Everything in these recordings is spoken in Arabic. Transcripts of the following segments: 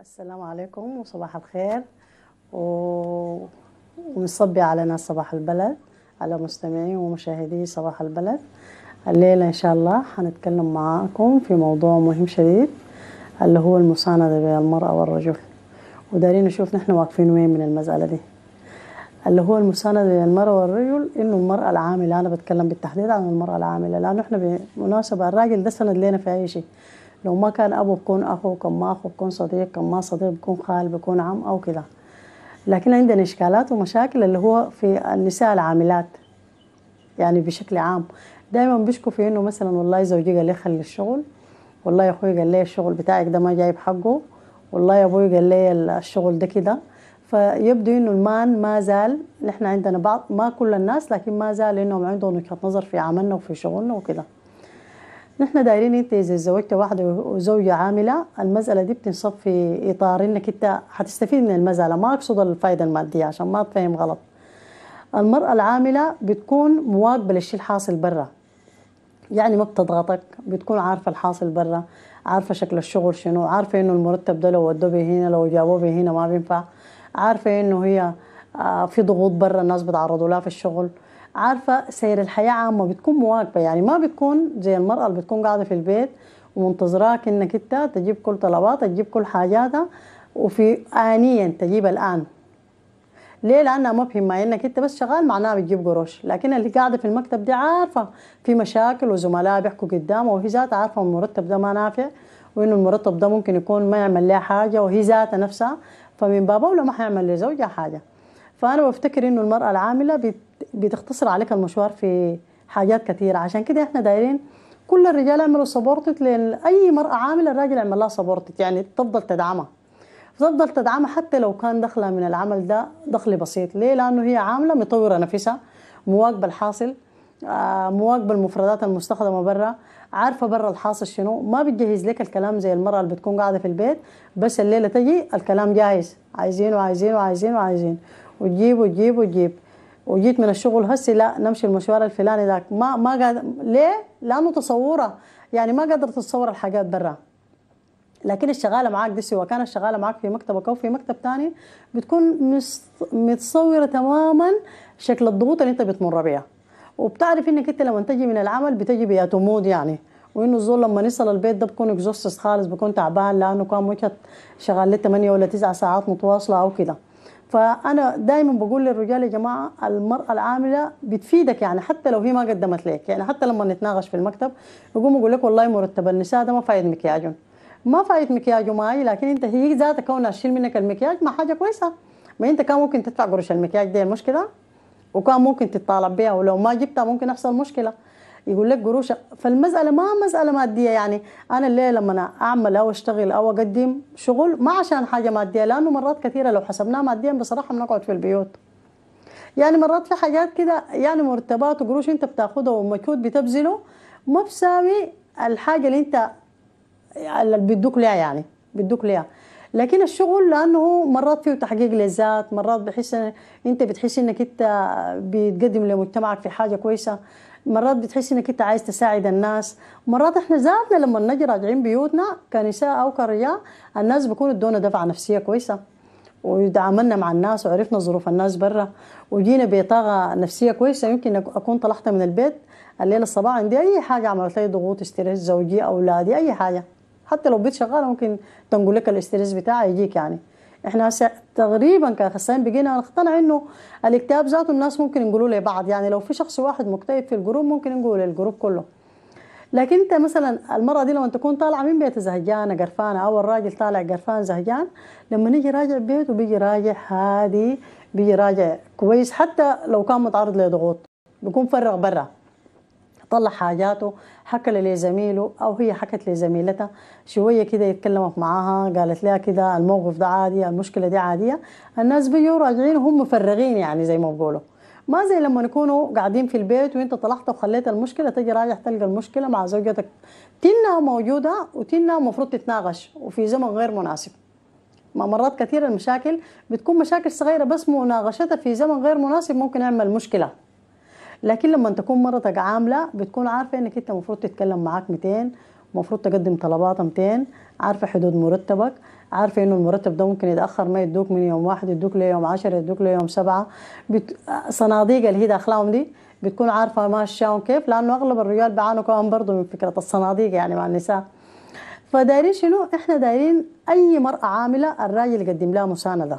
السلام عليكم وصباح الخير. و... ونصبي على ناس صباح البلد على مستمعي ومشاهدي صباح البلد. الليلة إن شاء الله حنتكلم معاكم في موضوع مهم شديد اللي هو المساندة بين المرأة والرجل. ودارين نشوف نحن واقفين وين من المسألة دي. اللي هو المساندة بين المرأة والرجل إنه المرأة العاملة أنا بتكلم بالتحديد عن المرأة العاملة لأنه إحنا بالمناسبة الراجل ده سند لنا في أي شيء. لو ما كان أبو بكون أخو كان ما أخو بكون صديق كان ما صديق بكون خال بكون عم أو كده لكن عندنا إشكالات ومشاكل اللي هو في النساء العاملات يعني بشكل عام. دائما بيشكوا في إنه مثلا والله زوجي قال لي خلي الشغل والله يا أخوي قال لي الشغل بتاعك ده ما جايب حقه والله يا أبوي قال لي الشغل ده كده فيبدو إنه المان ما زال نحن عندنا بعض ما كل الناس لكن ما زال إنهم عندهم وجهة نظر في عملنا وفي شغلنا وكده نحن دايرين انت اذا تزوجت واحدة وزوجة عاملة المسألة دي بتنصب في إطار انك انت حتستفيد من المسألة. ما أقصد الفائده المادية عشان ما تفهم غلط. المرأة العاملة بتكون مواكبة للشيء الحاصل برا. يعني ما بتضغطك بتكون عارفة الحاصل برا عارفة شكل الشغل شنو عارفة إنه المرتب ده لو ودوه هنا لو جابوه هنا ما بينفع عارفة إنه هي في ضغوط برا الناس بتعرضوا لها في الشغل. عارفة سير الحياة عامة بتكون مواكبة يعني ما بتكون زي المرأة اللي بتكون قاعدة في البيت ومنتظراك إنك أنت تجيب كل طلباتها تجيب كل حاجاتها وفي انيا تجيب الآن. ليه؟ لأنها ما بهمها إنك أنت بس شغال معناها بتجيب قروش. لكن اللي قاعدة في المكتب دي عارفة في مشاكل وزملاء بيحكوا قدامها وهي ذاتها عارفة المرتب ده ما نافع وإنه المرتب ده ممكن يكون ما يعمل لها حاجة وهي ذاتها نفسها. فمن باب اولى ما حيعمل لزوجها حاجة. فأنا بفتكر إنه المرأة العاملة بتختصر عليك المشوار في حاجات كثيرة. عشان كده إحنا دايرين كل الرجال يعملوا سبورتت أي مرأة عامله الراجل يعمل لها سبورتت يعني تفضل تدعمها. تفضل تدعمها حتى لو كان دخلها من العمل ده دخل بسيط. ليه؟ لأنه هي عاملة مطورة نفسها مواكبه الحاصل آه مواكبه المفردات المستخدمة برا عارفة برا الحاصل شنو. ما بتجهز لك الكلام زي المرأة اللي بتكون قاعدة في البيت بس الليلة تجي الكلام جاهز. عايزين وعايزين وعايزين وعايزين وتجيب وتجيب وتجيب. وجيت من الشغل هسي لا نمشي المشوار الفلاني ذاك. ما ما قادر ليه؟ لأنه تصوره. يعني ما قادره تتصور الحاجات برا. لكن الشغالة معاك دي سواء كانت شغاله معاك في مكتبك أو في مكتب تاني بتكون متصورة تماما شكل الضغوط اللي أنت بتمر بيها. وبتعرف إنك أنت لما تجي من العمل بتجي بيات مود يعني. وإنه الزول لما يصل البيت ده بكون exhausted خالص بكون تعبان لأنه كان وجهة شغال له 8 ولا 9 ساعات متواصلة أو كده. فأنا دائما بقول للرجال يا جماعة المرأة العاملة بتفيدك يعني حتى لو هي ما قدمت لك. يعني حتى لما نتناقش في المكتب يقوم يقول لك والله مرتب النساء ده ما فايد مكياجهم ما فايد مكياج معي لكن أنت هي ذاتها كونها تشيل منك المكياج ما حاجة كويسة. ما أنت كان ممكن تدفع قروش المكياج دي المشكلة وكان ممكن تتطالب بها ولو ما جبتها ممكن يحصل مشكلة. يقول لك قروش. فالمسألة ما مسألة مادية يعني أنا الليلة لما أنا أعمل أو أشتغل أو أقدم شغل ما عشان حاجة مادية لأنه مرات كثيرة لو حسبناها ماديا بصراحة بنقعد في البيوت. يعني مرات في حاجات كده يعني مرتبات وقروش أنت بتاخدها ومجهود بتبذله ما بساوي الحاجة اللي أنت اللي بيدوك ليها يعني بيدوك ليها. لكن الشغل لأنه مرات فيه تحقيق للذات مرات بحس أنت بتحس إنك أنت بتقدم لمجتمعك في حاجة كويسة. مرات بتحس إنك أنت عايز تساعد الناس. مرات إحنا ذاتنا لما نجي راجعين بيوتنا كنساء أو كرجال الناس بيكونوا ادونا دفعة نفسية كويسة وتعاملنا مع الناس وعرفنا ظروف الناس برا وجينا بطاقة نفسية كويسة. يمكن أكون طلعت من البيت الليلة الصباح عندي أي حاجة عملت لي ضغوط استرس زوجي أولادي أي حاجة. حتى لو بيت شغاله ممكن تنقل لك ال stress بتاعي يجيك يعني. إحنا تقريبا كاخصائيين بقينا نقتنع إنه الاكتئاب ذاته الناس ممكن يقولوا لبعض. يعني لو في شخص واحد مكتئب في ال group ممكن نقول لل group كله. لكن أنت مثلا المرأة دي لما تكون طالعة من بيت زهجانة قرفانة أو الراجل طالع قرفان زهجان لما نيجي راجع بيته بيجي راجع هادي بيجي راجع كويس حتى لو كان متعرض لضغوط بيكون فرغ برا. طلع حاجاته حكى لزميله أو هي حكت لزميلتها شوية كده يتكلمت معاها قالت لها كده الموقف ده عادي المشكلة دي عادية. الناس بيجوا راجعين وهم مفرغين يعني زي ما بقولوا ما زي لما يكونوا قاعدين في البيت وأنت طلعت وخليت المشكلة تجي راجع تلقى المشكلة مع زوجتك. تنها موجودة وتنها المفروض تتناقش وفي زمن غير مناسب. ما مرات كثير المشاكل بتكون مشاكل صغيرة بس مناقشتها في زمن غير مناسب ممكن يعمل مشكلة. لكن لما تكون مرتك عاملة بتكون عارفة إنك أنت المفروض تتكلم معاك 200 المفروض تقدم طلبات 200 عارفة حدود مرتبك عارفة إنه المرتب ده ممكن يتأخر ما يدوك من يوم واحد يدوك ليوم 10 يدوك ليوم سبعة. بت... صناديق اللي هي داخلاهم دي بتكون عارفة ماشياهم كيف لأنه أغلب الرجال بيعانوا كمان برضه من فكرة الصناديق يعني مع النساء. فدايرين شنو؟ إحنا دايرين أي مرأة عاملة الراجل يقدم لها مساندة.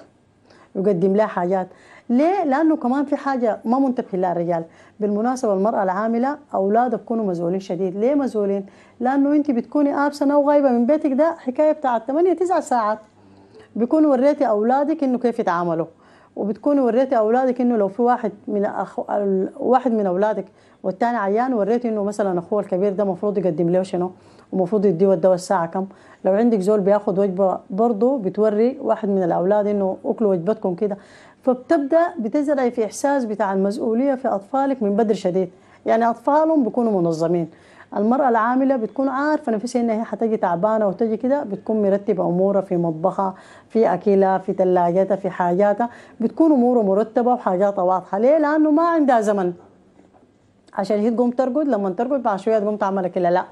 يقدم لها حاجات. ليه؟ لأنه كمان في حاجة ما منتبه لها الرجال. بالمناسبة المرأة العاملة أولادها بيكونوا مسؤولين شديد. ليه مسؤولين؟ لأنه أنت بتكوني آبسة أو غايبة من بيتك ده حكاية بتاعت 8 9 ساعات. بيكون وريتي أولادك إنه كيف يتعاملوا. وبتكوني وريتي أولادك إنه لو في واحد من أخو... واحد من أولادك والتاني عيان وريتي إنه مثلا أخوه الكبير ده المفروض يقدم له شنو؟ ومفروض يديه الدواء الساعة كم؟ لو عندك زول بياخد وجبة برضه بتوري واحد من الأولاد إنه أكلوا وجبتكم كده. فبتبدأ بتزرعي في إحساس بتاع المسؤولية في أطفالك من بدري شديد. يعني أطفالهم بيكونوا منظمين. المرأة العاملة بتكون عارفة نفسها إنها حتجي تعبانة وتجي كده بتكون مرتبة أمورها في مطبخها في أكلها في ثلاجتها في حاجاتها بتكون أمورها مرتبة وحاجاتها واضحة ليه؟ لأنه ما عندها زمن عشان هي تقوم ترقد لما ترقد بعد شوية تقوم تعمل كده لا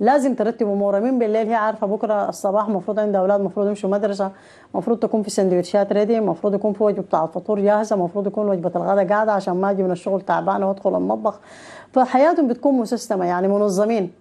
لازم ترتب امورها من بالليل هي عارفة بكرة الصباح المفروض عندها أولاد المفروض يمشوا مدرسة المفروض تكون في سندوتشات ريدي المفروض يكون في وجبة بتاع الفطور جاهزة المفروض يكون وجبة الغداء قاعدة عشان ما أجي من الشغل تعبانه وادخل المطبخ. فحياتهم بتكون مسستمة يعني منظمين.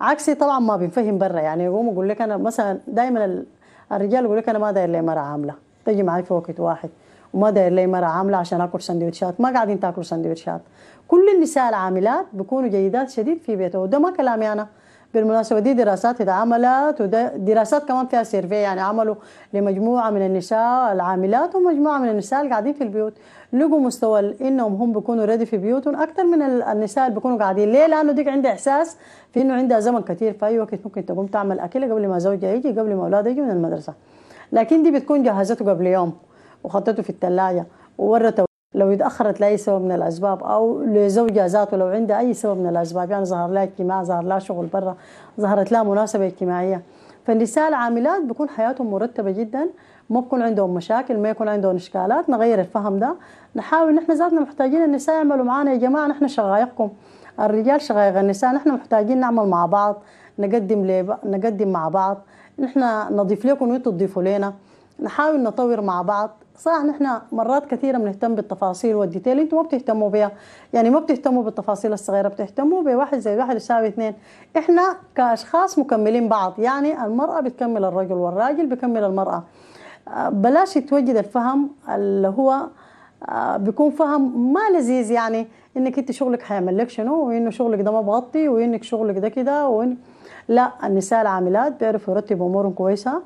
عكسي طبعا ما بنفهم برا. يعني يقوم يقول لك أنا مثلا دائما الرجال يقول لك أنا ما داير لي مرة عاملة. تجي معي في وقت واحد. وما داير لي مرة عاملة عشان أكل سندوتشات. ما قاعدين تاكلوا سندوتشات. كل النساء العاملات بيكونوا جيدات شديد في بيته وده ما كلامي أنا. بالمناسبة دي دراسات اتعملت ودراسات كمان فيها survey يعني عملوا لمجموعة من النساء العاملات ومجموعة من النساء اللي قاعدين في البيوت. لقوا مستوى إنهم هم بيكونوا ready في بيوتهم. أكثر من النساء اللي بيكونوا قاعدين. ليه؟ لأنه ديك عندها إحساس في إنه عندها زمن كثير في أي وقت ممكن تقوم تعمل أكل قبل ما زوجها يجي قبل ما أولادها يجوا من المدرسة. لكن دي بتكون جهزته قبل يوم. وخطته في الثلاجة وورته. لو اتاخرت لأي سبب من الأسباب أو لزوجها ذاته لو عندها أي سبب من الأسباب يعني ظهر لها اجتماع ظهر لها شغل برا ظهرت لها مناسبة اجتماعية. فالنساء العاملات بكون حياتهم مرتبة جدا. ما بكون عندهم مشاكل ما يكون عندهم إشكالات نغير الفهم ده. نحاول نحن ذاتنا محتاجين النساء يعملوا معانا يا جماعة نحن شقايقكم. الرجال شقايق النساء نحن محتاجين نعمل مع بعض نقدم لب... نقدم مع بعض. نحن نضيف لكم وأنتم تضيفوا لنا. نحاول نطور مع بعض. صح نحن مرات كثيرة بنهتم بالتفاصيل والديتيل أنتم ما بتهتموا بها يعني ما بتهتموا بالتفاصيل الصغيرة بتهتموا بواحد زي واحد يساوي اثنين. إحنا كأشخاص مكملين بعض يعني المرأة بتكمل الرجل والراجل بيكمل المرأة. بلاش يتوجد الفهم اللي هو بيكون فهم ما لذيذ يعني إنك انت شغلك حيعمل لك شنو وإنه شغلك ده ما بغطي وإنك شغلك ده كده وإن... لا النساء العاملات بيعرفوا يرتبوا أمورهم كويسة.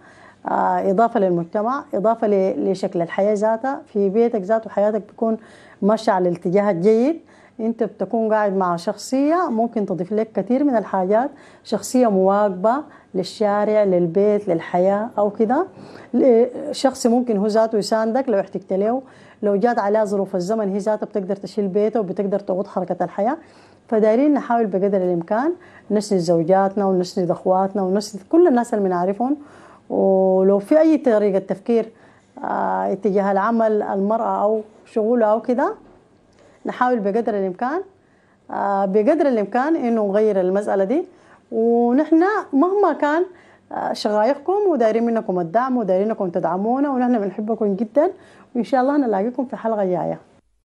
إضافة للمجتمع إضافة لشكل الحياة ذاتها. في بيتك ذاته حياتك بتكون ماشية على الاتجاه الجيد. أنت بتكون قاعد مع شخصية ممكن تضيف لك كثير من الحاجات. شخصية مواكبة للشارع للبيت للحياة أو كده شخص ممكن هو ذاته يساندك لو احتجت له. لو جات عليها ظروف الزمن هي ذاتها بتقدر تشيل بيته وبتقدر تغط حركة الحياة. فدايرين نحاول بقدر الإمكان نسند زوجاتنا ونسند أخواتنا ونسند كل الناس اللي بنعرفهم ولو في أي طريقة تفكير آه اتجاه العمل المرأة أو شغولها أو كده نحاول بقدر الإمكان آه بقدر الإمكان إنه نغير المسألة دي. ونحن مهما كان آه شغايقكم ودايرين منكم الدعم ودايرين انكم تدعمونا ونحن بنحبكم جدا. وإن شاء الله نلاقيكم في حلقة جاية.